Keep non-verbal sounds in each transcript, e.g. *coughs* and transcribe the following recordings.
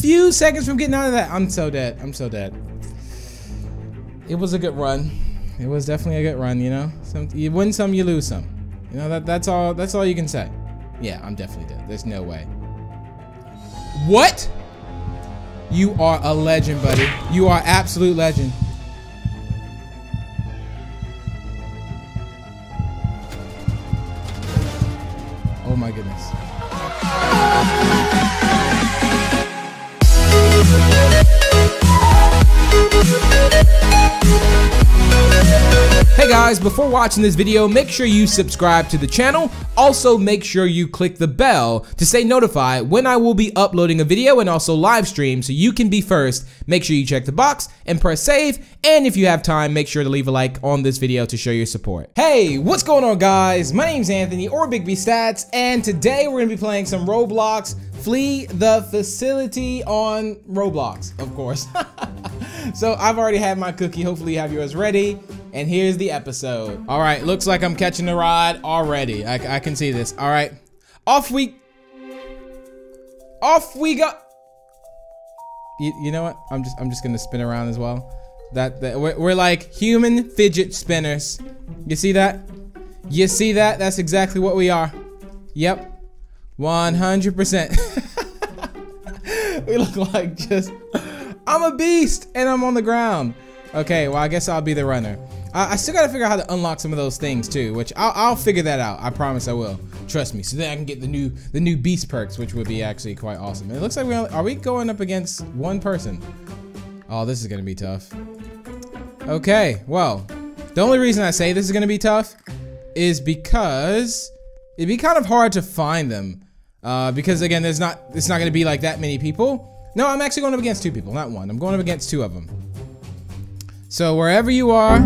few seconds from getting out of that. I'm so dead. I'm so dead. It was a good run. It was definitely a good run, you know? Some, you win some, you lose some. You know, that that's all that's all you can say. Yeah, I'm definitely dead. There's no way. What? You are a legend, buddy. You are absolute legend. Before watching this video, make sure you subscribe to the channel. Also, make sure you click the bell to stay notified when I will be uploading a video and also live stream so you can be first. Make sure you check the box and press save. And if you have time, make sure to leave a like on this video to show your support. Hey, what's going on guys? My name's Anthony or Big B Stats, and today we're gonna be playing some Roblox Flee the Facility on Roblox, of course. *laughs* so I've already had my cookie. Hopefully you have yours ready. And here's the episode. All right, looks like I'm catching the ride already. I, I can see this. All right, off we, off we go. You, you know what? I'm just I'm just gonna spin around as well. That, that we're, we're like human fidget spinners. You see that? You see that? That's exactly what we are. Yep, 100%. *laughs* we look like just. I'm a beast and I'm on the ground. Okay, well I guess I'll be the runner. I, I still gotta figure out how to unlock some of those things too, which I'll, I'll figure that out. I promise I will. Trust me. So then I can get the new the new beast perks, which would be actually quite awesome. And it looks like we only, are we going up against one person. Oh, this is gonna be tough. Okay, well, the only reason I say this is gonna be tough is because it'd be kind of hard to find them. Uh, because again, there's not it's not gonna be like that many people. No, I'm actually going up against two people, not one. I'm going up against two of them. So wherever you are,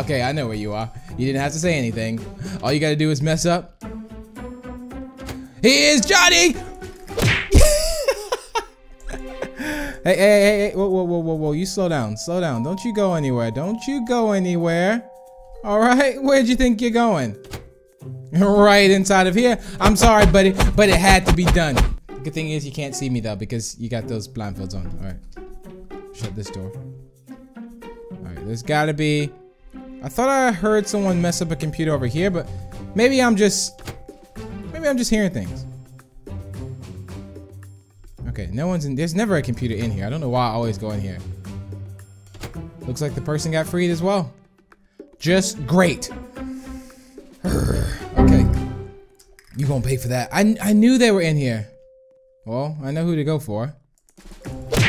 okay, I know where you are. You didn't have to say anything. All you gotta do is mess up. He is Johnny! *laughs* hey, hey, hey, hey, whoa, whoa, whoa, whoa, whoa, you slow down, slow down. Don't you go anywhere, don't you go anywhere. All right, *laughs* where'd you think you're going? *laughs* Right inside of here. I'm sorry, buddy, but it had to be done. Good thing is you can't see me though because you got those blindfolds on. All right, shut this door. All right, there's gotta be, I thought I heard someone mess up a computer over here, but maybe I'm just, maybe I'm just hearing things. Okay, no one's in, there's never a computer in here. I don't know why I always go in here. Looks like the person got freed as well. Just great. *sighs* Okay. You gonna pay for that. I, I knew they were in here. Well, I know who to go for.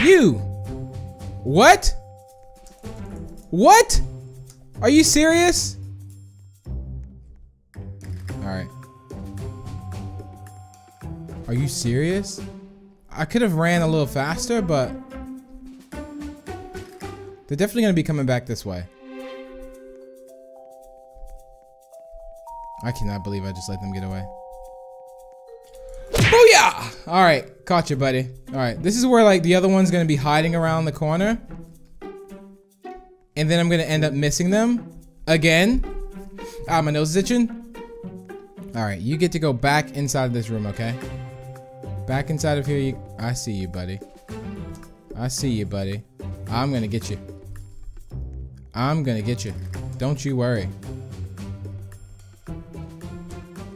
You! What? What? Are you serious? Alright. Are you serious? I could have ran a little faster, but... They're definitely gonna be coming back this way. I cannot believe I just let them get away. Booyah! Alright, caught you, buddy. Alright, this is where like the other one's gonna be hiding around the corner. And then I'm gonna end up missing them. Again. Ah, my nose is itching. Alright, you get to go back inside this room, okay? Back inside of here, you- I see you, buddy. I see you, buddy. I'm gonna get you. I'm gonna get you. Don't you worry.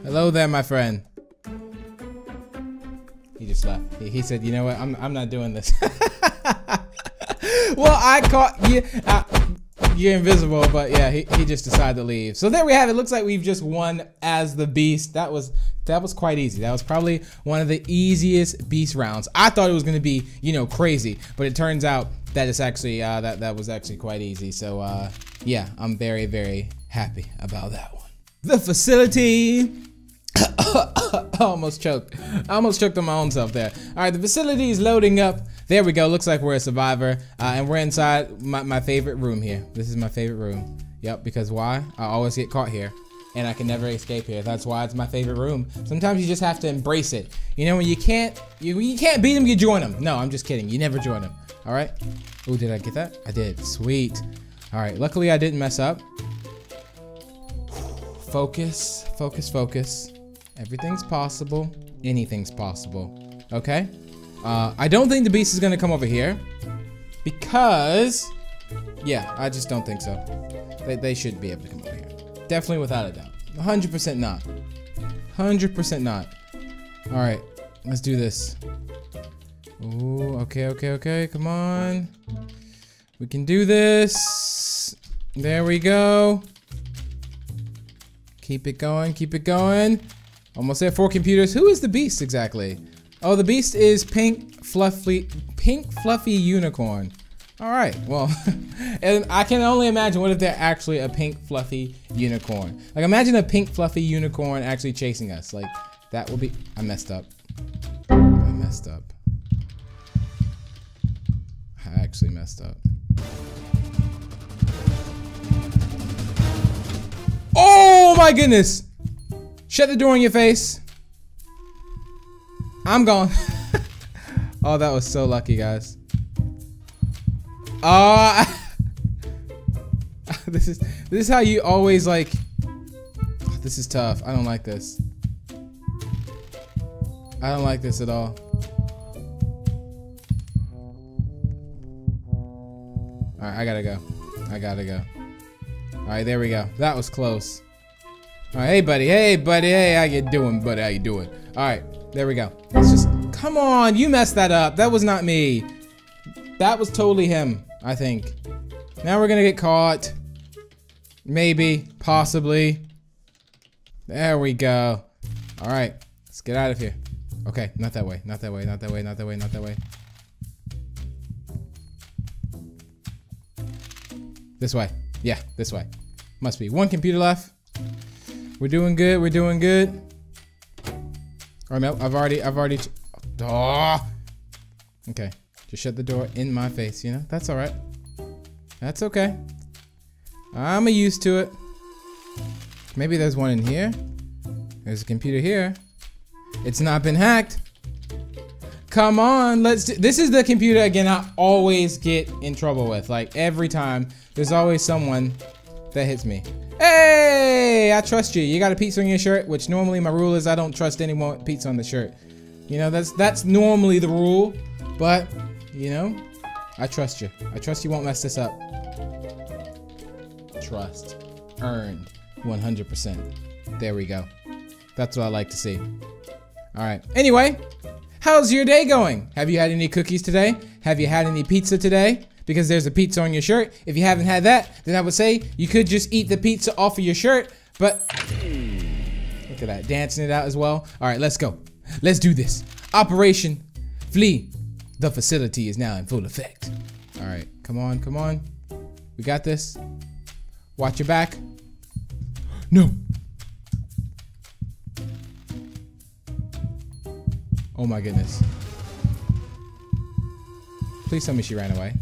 Hello there, my friend. He just left. He, he said, you know what? I'm, I'm not doing this. *laughs* well, I caught you. Uh, you're invisible, but yeah, he, he just decided to leave. So there we have it. Looks like we've just won as the beast. That was that was quite easy. That was probably one of the easiest beast rounds. I thought it was gonna be, you know, crazy, but it turns out that it's actually uh, that that was actually quite easy. So uh, yeah, I'm very very happy about that one. The facility. *coughs* Almost choked. I almost choked on my own self there. All right, the facility is loading up. There we go. Looks like we're a survivor. Uh, and we're inside my, my favorite room here. This is my favorite room. Yep, because why? I always get caught here. And I can never escape here. That's why it's my favorite room. Sometimes you just have to embrace it. You know, when you can't, you, you can't beat them, you join them. No, I'm just kidding. You never join them. All right. Oh, did I get that? I did. Sweet. All right. Luckily, I didn't mess up. Focus, focus, focus. Everything's possible. Anything's possible. Okay. Uh, I don't think the beast is gonna come over here because, yeah, I just don't think so. They, they should be able to come over here. Definitely without a doubt. 100% not. 100% not. All right, let's do this. Ooh, okay, okay, okay. Come on. We can do this. There we go. Keep it going, keep it going. Almost there, four computers. Who is the beast exactly? Oh, the beast is pink, fluffy, pink, fluffy unicorn. All right, well, *laughs* and I can only imagine what if they're actually a pink, fluffy unicorn. Like, imagine a pink, fluffy unicorn actually chasing us. Like, that would be, I messed up. I messed up. I actually messed up. Oh my goodness! Shut the door in your face. I'm gone. *laughs* oh, that was so lucky, guys. Uh *laughs* this is this is how you always like *sighs* this is tough. I don't like this. I don't like this at all. Alright, I gotta go. I gotta go. Alright, there we go. That was close. Alright, hey buddy, hey buddy, hey, how you doing, buddy? How you doing? Alright, there we go. Let's just come on, you messed that up. That was not me. That was totally him, I think. Now we're gonna get caught. Maybe, possibly. There we go. Alright, let's get out of here. Okay, not that way, not that way, not that way, not that way, not that way. This way. Yeah, this way. Must be. One computer left. We're doing good. We're doing good. All right, I've already, I've already. Oh. Okay. Just shut the door in my face, you know? That's all right. That's okay. I'm used to it. Maybe there's one in here. There's a computer here. It's not been hacked. Come on, let's do, this is the computer again I always get in trouble with. Like every time, there's always someone that hits me. Hey, I trust you. You got a pizza on your shirt, which normally my rule is I don't trust anyone with pizza on the shirt. You know, that's that's normally the rule, but you know, I trust you. I trust you won't mess this up. Trust earned 100%. There we go. That's what I like to see. All right. Anyway, How's your day going? Have you had any cookies today? Have you had any pizza today? Because there's a pizza on your shirt. If you haven't had that, then I would say you could just eat the pizza off of your shirt, but look at that, dancing it out as well. All right, let's go. Let's do this. Operation Flee. The facility is now in full effect. All right, come on, come on. We got this. Watch your back. No, Oh my goodness. Please tell me she ran away.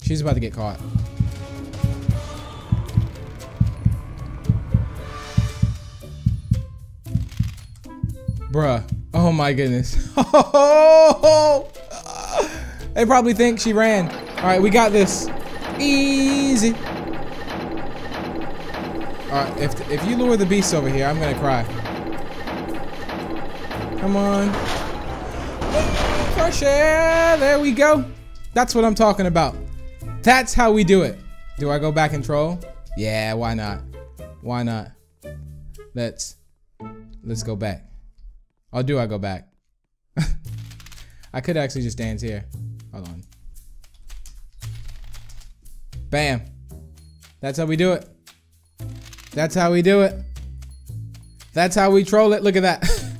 She's about to get caught. Bruh. Oh my goodness. *laughs* they probably think she ran. Alright, we got this. Easy. Alright, if, if you lure the beast over here, I'm gonna cry. Come on. Air. There we go. That's what I'm talking about. That's how we do it. Do I go back and troll? Yeah, why not? Why not? Let's let's go back. Or do I go back? *laughs* I could actually just dance here. Hold on. Bam. That's how we do it. That's how we do it. That's how we troll it. Look at that. *laughs*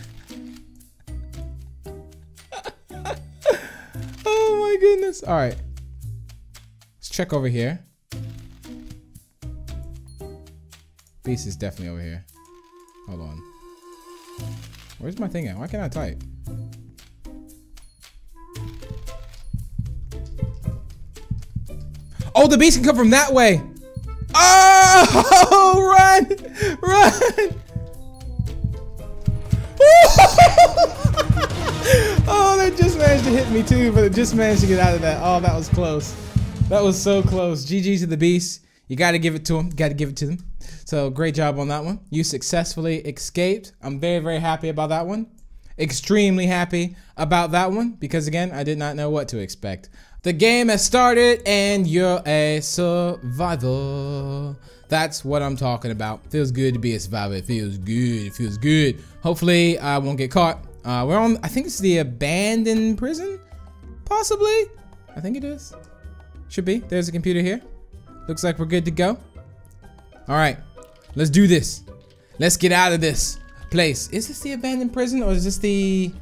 Oh my goodness. All right. Let's check over here. Beast is definitely over here. Hold on. Where's my thing at? Why can't I type? Oh, the beast can come from that way. Oh, *laughs* run, run. *laughs* oh, that just managed to hit me too, but it just managed to get out of that. Oh, that was close. That was so close. GG to the beast. You got to give it to him. Got to give it to them. So great job on that one. You successfully escaped. I'm very, very happy about that one. extremely happy about that one because again, I did not know what to expect. The game has started and you're a survivor. That's what I'm talking about. Feels good to be a survivor. It feels good. It feels good. Hopefully I won't get caught. Uh, we're on, I think it's the abandoned prison, possibly. I think it is. Should be. There's a computer here. Looks like we're good to go. All right, let's do this. Let's get out of this place. Is this the abandoned prison or is this the,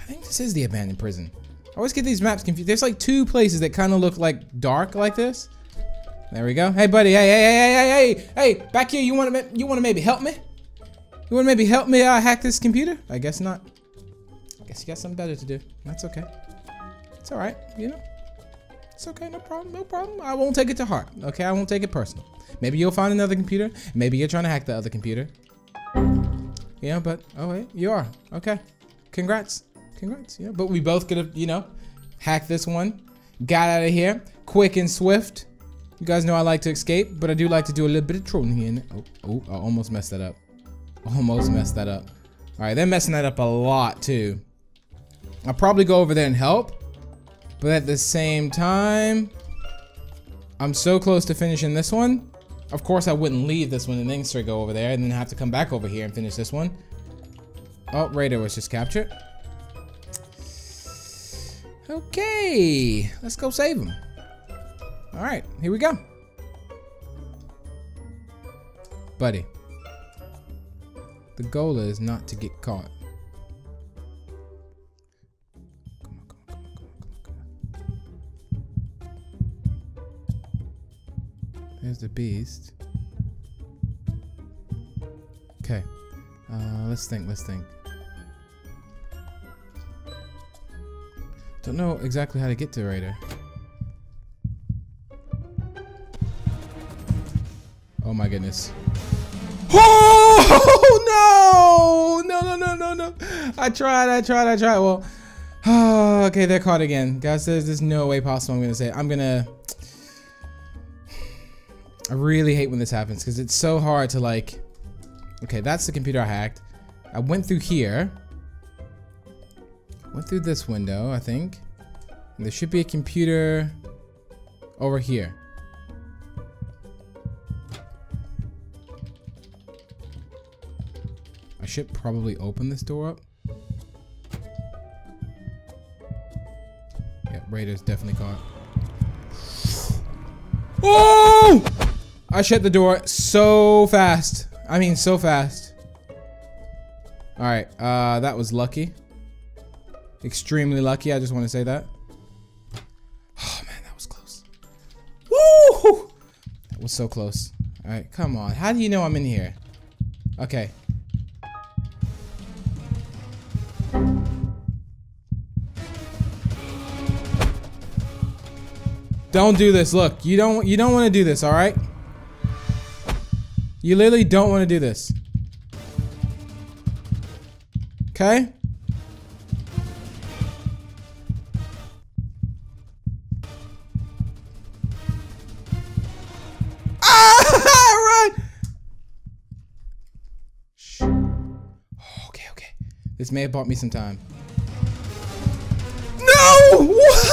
I think this is the abandoned prison. I always get these maps confused. There's like two places that kind of look like dark like this. There we go. Hey, buddy. Hey, hey, hey, hey, hey, hey, Hey, back here. You want to you want to maybe help me? You want to maybe help me uh, hack this computer? I guess not. I guess you got something better to do. That's okay. It's all right. You know. It's okay. No problem. No problem. I won't take it to heart. Okay. I won't take it personal. Maybe you'll find another computer. Maybe you're trying to hack the other computer. Yeah, but oh wait, you are. Okay. Congrats. Congrats. Yeah, but we both could have, you know, hacked this one. Got out of here quick and swift. You guys know I like to escape, but I do like to do a little bit of trolling here. Oh, oh, I almost messed that up. Almost messed that up. All right, they're messing that up a lot too. I'll probably go over there and help, but at the same time, I'm so close to finishing this one. Of course, I wouldn't leave this one and then straight go over there and then have to come back over here and finish this one. Oh, Raider was just captured. Okay, let's go save him. All right, here we go. Buddy, the goal is not to get caught. There's the beast. Okay. Uh, let's think, let's think. Don't know exactly how to get to Raider. Oh my goodness. *laughs* Oh no! No, no, no, no, no. I tried, I tried, I tried. Well, *sighs* okay, they're caught again. Guys, there's, there's no way possible I'm gonna say. I'm gonna... I really hate when this happens because it's so hard to like... Okay, that's the computer I hacked. I went through here. Went through this window, I think. And there should be a computer over here. I should probably open this door up. Yeah, Raider's definitely caught. *gasps* Oh! I shut the door so fast. I mean, so fast. All right, uh, that was lucky. Extremely lucky, I just want to say that. Oh man, that was close. Woo! That was so close. All right, come on. How do you know I'm in here? Okay. Don't do this. Look, you don't you don't want to do this, all right? You literally don't want to do this. Okay? Ah! *laughs* Okay, okay. This may have bought me some time. No! What?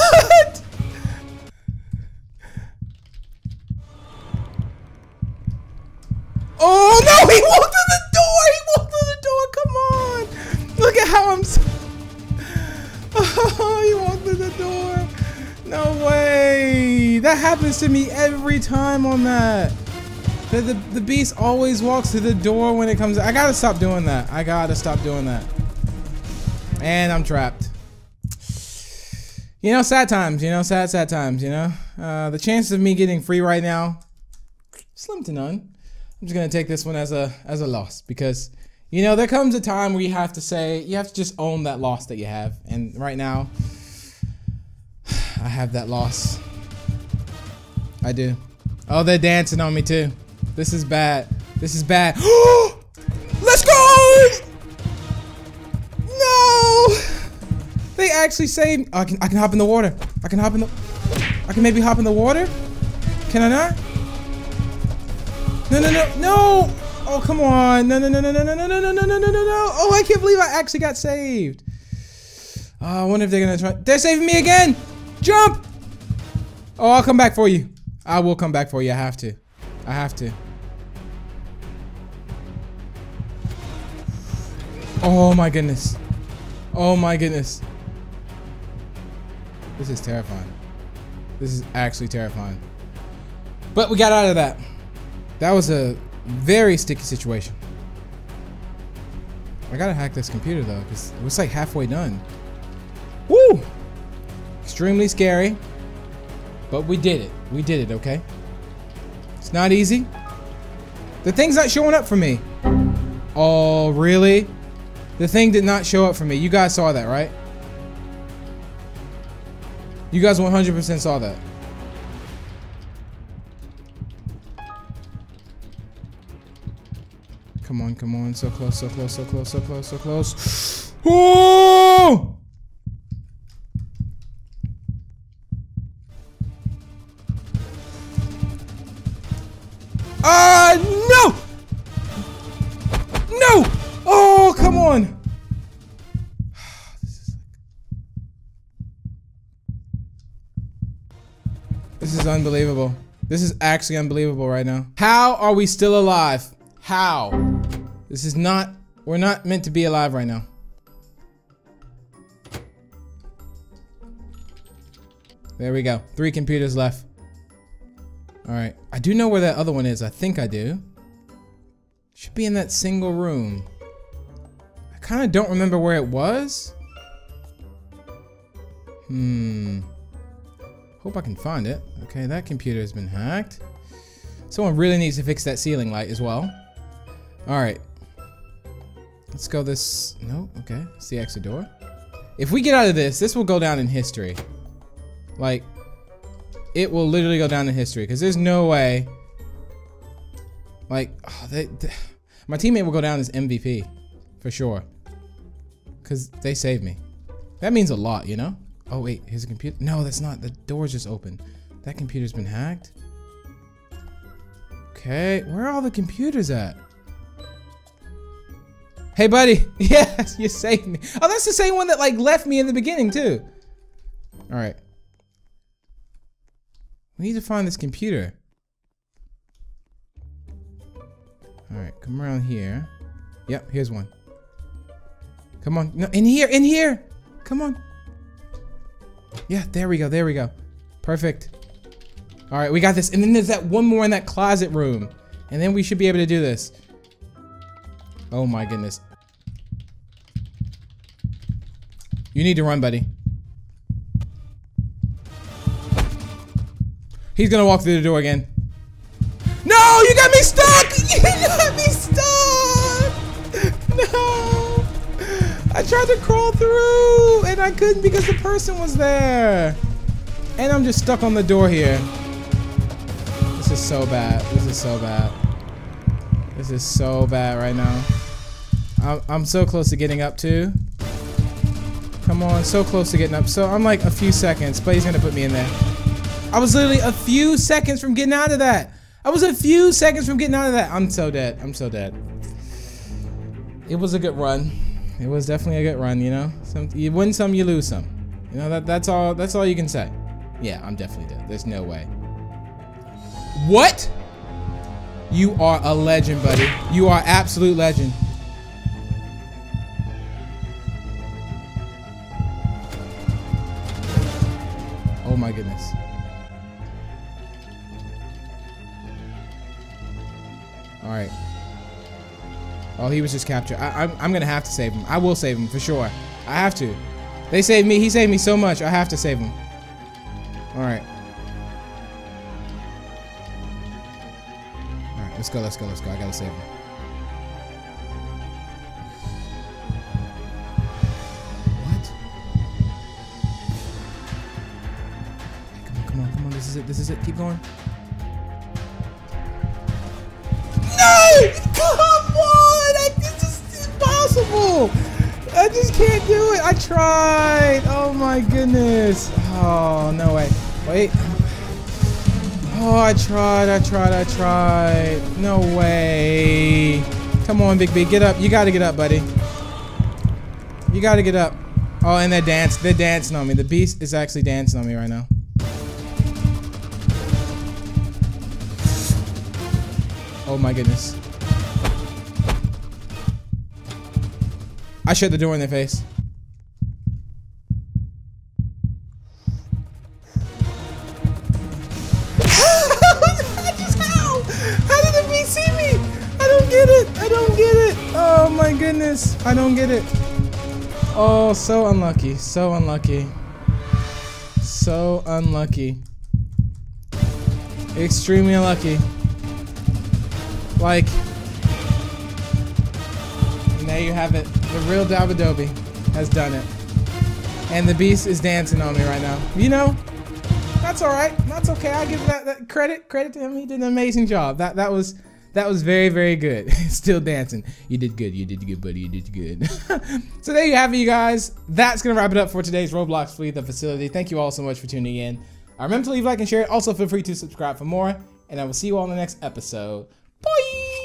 To me every time on that. The, the, the beast always walks through the door when it comes. I gotta stop doing that. I gotta stop doing that. And I'm trapped. You know, sad times. You know, sad, sad times. You know, uh, the chances of me getting free right now, slim to none. I'm just gonna take this one as a as a loss because you know there comes a time where you have to say you have to just own that loss that you have, and right now *sighs* I have that loss. I do. Oh, they're dancing on me too. This is bad. This is bad. Let's go! No! They actually saved. I can I can hop in the water. I can hop in the. I can maybe hop in the water. Can I not? No, no, no, no! Oh, come on. No, no, no, no, no, no, no, no, no, no, no, no, no, no. Oh, I can't believe I actually got saved. Oh, I wonder if they're gonna try. They're saving me again! Jump! Oh, I'll come back for you. I will come back for you. I have to. I have to. Oh my goodness. Oh my goodness. This is terrifying. This is actually terrifying. But we got out of that. That was a very sticky situation. I gotta hack this computer though, because it was like halfway done. Woo! Extremely scary. But we did it. We did it, okay? It's not easy. The thing's not showing up for me. Oh, really? The thing did not show up for me. You guys saw that, right? You guys 100% saw that. Come on, come on. So close, so close, so close, so close, so close. *gasps* Oh! Come on! This is unbelievable. This is actually unbelievable right now. How are we still alive? How? This is not, we're not meant to be alive right now. There we go. Three computers left. All right. I do know where that other one is. I think I do. Should be in that single room. Kind of don't remember where it was. Hmm. Hope I can find it. Okay, that computer has been hacked. Someone really needs to fix that ceiling light as well. All right. Let's go this. No, okay. It's the exit door. If we get out of this, this will go down in history. Like, it will literally go down in history because there's no way. Like, oh, they, they, my teammate will go down as MVP for sure. Because they saved me. That means a lot, you know? Oh, wait, here's a computer. No, that's not. The door's just open. That computer's been hacked. Okay, where are all the computers at? Hey, buddy. *laughs* Yes, you saved me. Oh, that's the same one that like left me in the beginning too. All right. We need to find this computer. All right, come around here. Yep, here's one. Come on. No, in here, in here. Come on. Yeah, there we go, there we go. Perfect. All right, we got this. And then there's that one more in that closet room. And then we should be able to do this. Oh my goodness. You need to run, buddy. He's gonna walk through the door again. No, you got me stuck! *laughs* tried to crawl through and I couldn't because the person was there. And I'm just stuck on the door here. This is so bad. This is so bad. This is so bad right now. I'm, I'm so close to getting up too. Come on, so close to getting up. So I'm like a few seconds, but he's gonna put me in there. I was literally a few seconds from getting out of that. I was a few seconds from getting out of that. I'm so dead. I'm so dead. It was a good run. It was definitely a good run, you know? Some, you win some, you lose some. You know, that that's all that's all you can say. Yeah, I'm definitely dead. There's no way. What? You are a legend, buddy. You are absolute legend. Oh my goodness. All right. Oh, he was just captured. I, am I'm, I'm gonna have to save him. I will save him for sure. I have to. They saved me. He saved me so much. I have to save him. All right. All right. Let's go. Let's go. Let's go. I gotta save him. What? come on. Come on. Come on. This is it. This is it. Keep going. Just can't do it. I tried. Oh my goodness. Oh, no way. Wait. Oh, I tried. I tried. I tried. No way. Come on, Big B. Get up. You got to get up, buddy. You got to get up. Oh, and they're dance. They're dancing on me. The beast is actually dancing on me right now. Oh my goodness. I shut the door in their face. *laughs* How? Did the see me? I don't get it. I don't get it. Oh my goodness. I don't get it. Oh, so unlucky. So unlucky. So unlucky. Extremely unlucky. Like, and there you have it. The real Dabadobi has done it. And the beast is dancing on me right now. You know, that's all right. That's okay. I give that, that credit. Credit to him. He did an amazing job. That that was that was very very good. *laughs* Still dancing. You did good. You did good, buddy. You did good. *laughs* so there you have it, you guys. That's gonna wrap it up for today's Roblox Flee the Facility. Thank you all so much for tuning in. Uh, remember to leave like and share it. Also, feel free to subscribe for more. And I will see you all in the next episode. Bye.